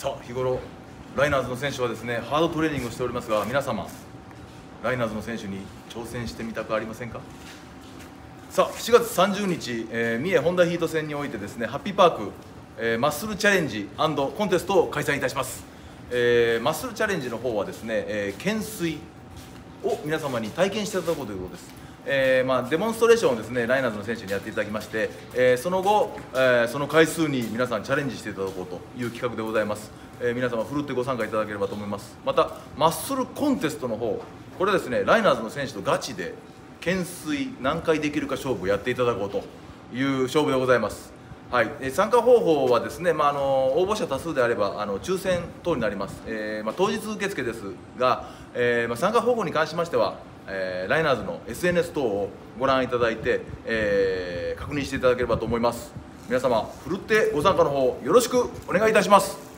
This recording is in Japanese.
さあ日頃ライナーズの選手はですねハードトレーニングをしておりますが皆様ライナーズの選手に挑戦してみたくありませんか？さあ7月30日、えー、三重ホンダヒート戦においてですねハッピーパーク、えー、マッスルチャレンジコンテストを開催いたします、えー、マッスルチャレンジの方はですね、えー、懸垂を皆様に体験していただこうということです。えーまあ、デモンストレーションをですねライナーズの選手にやっていただきまして、えー、その後、えー、その回数に皆さんチャレンジしていただこうという企画でございます、えー、皆様ふるってご参加いただければと思います。またマッスルコンテストの方これはですねライナーズの選手とガチで懸垂何回できるか勝負をやっていただこうという勝負でございます。はい、え参加方法はですね、まあ、あの応募者多数であればあの抽選等になります、えーまあ、当日受付ですが、えーまあ、参加方法に関しましてはえー、ライナーズの SNS 等をご覧いただいて、えー、確認していただければと思います。皆様ふるってご参加の方よろしくお願いいたします。